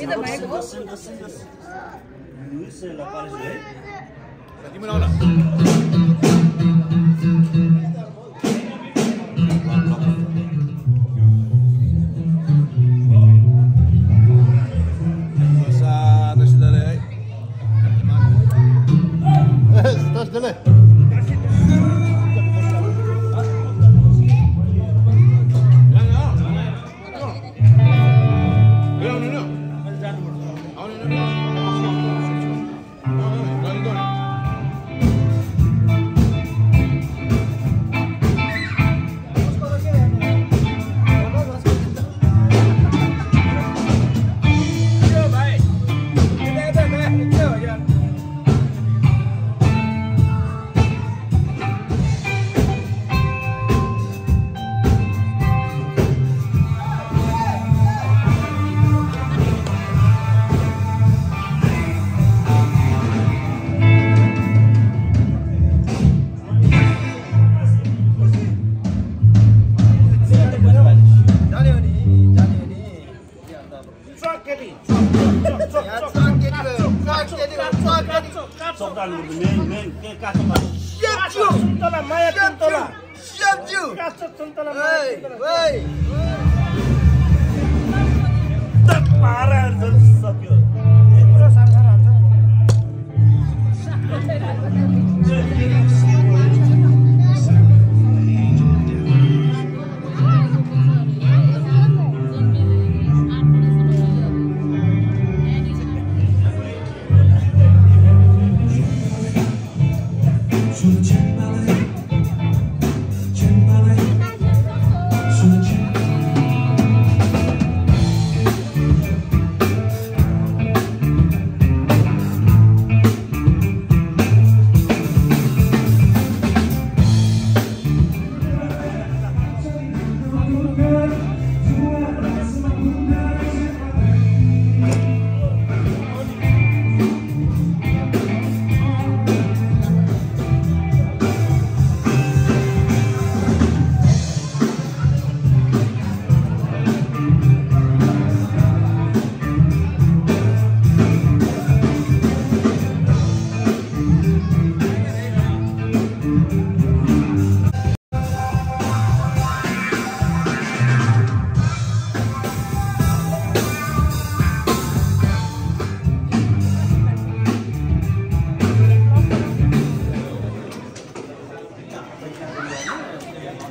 你的排。你们捞了。Oi! Oi! Para, Deus!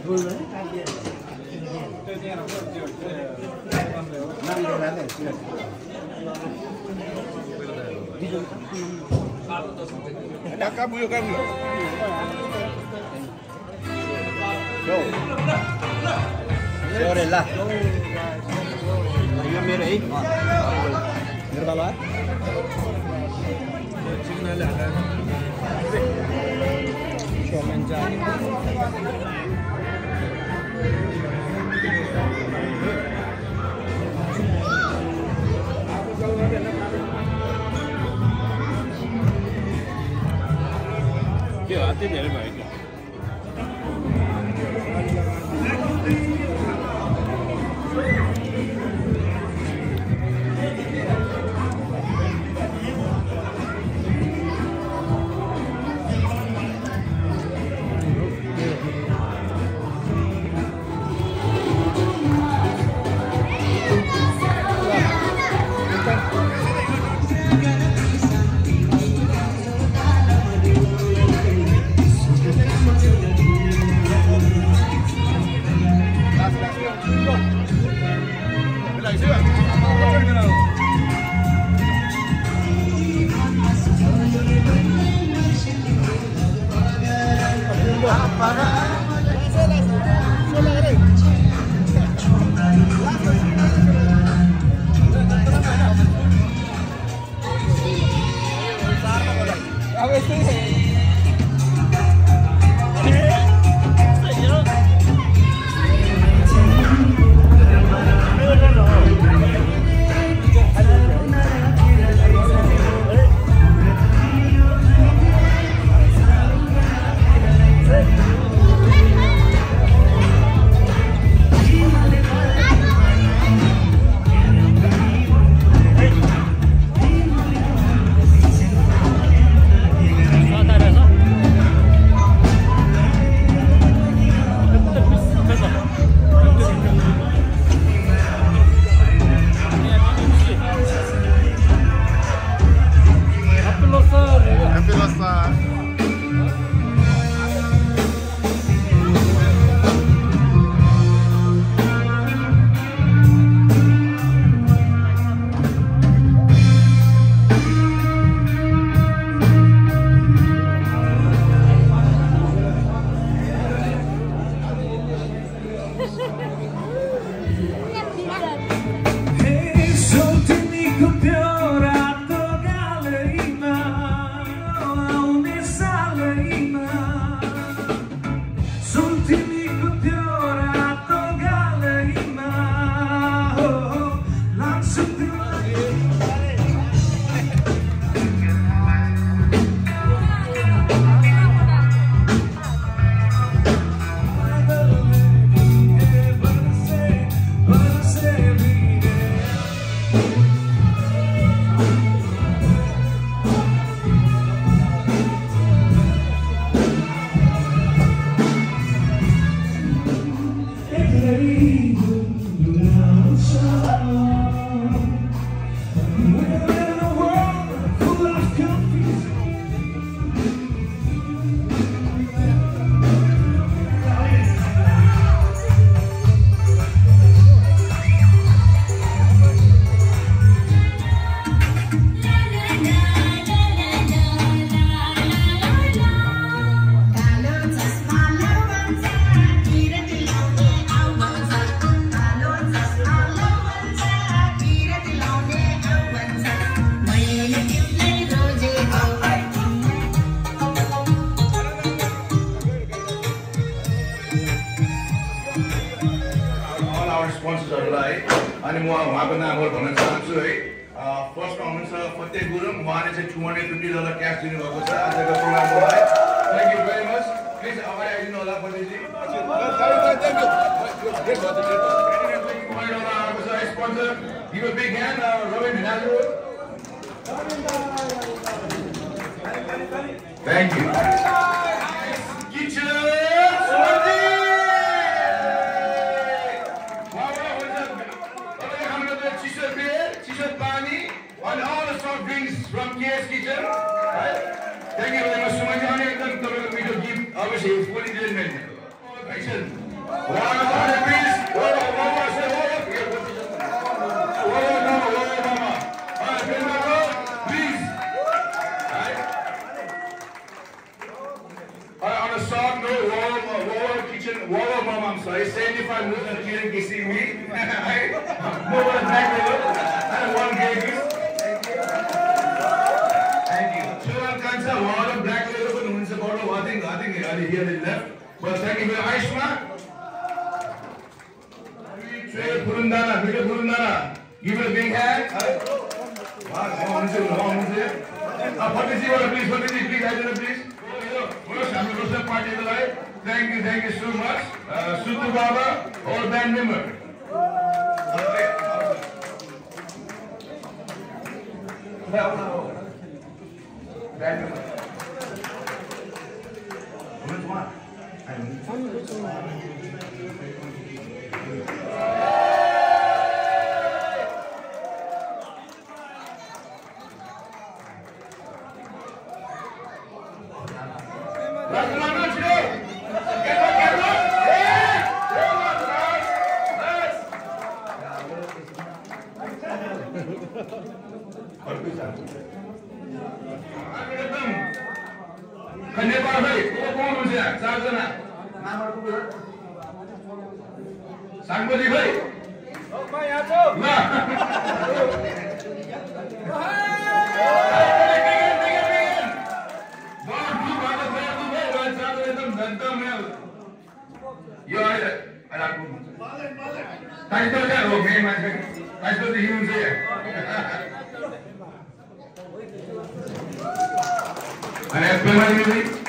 đã cá bùi cá bùi đâu rồi đấy là anh em đấy người ta lá chúng ta là cho mình chơi Qué va, tiene el maestro. A veces है फर्स्टमा हुनुहुन्छ फतेह गुरुङ उहाँले चाहिँ two hundred fifty dollar क्यास दिनुभएको छ आजको प्रोग्रामलाई thank you very much please अगाडि आइदिनु होला फतेहजी sponsor give 75 moves and you can see me. Move on back a little. And one gave you. Thank you. Children cancer, Wawa Black Label, but who's the bottle? I think, I think I here they left. But thank you Aishma. Trey Purundana, Peter Purundana. Give it a big hand. Wow, one second, one second. Uh, Patisi, please, Patisi, please, I please. First, I'm going to party of the life. Thank you, thank you so much. Uh, Sutu Baba, all band member. Let's go, let's go! साङ्गोली भाइ यहाँ छ title क्या हो main मान्छे title देखि हुन्छ अनि एसपेमा दिदी विपिन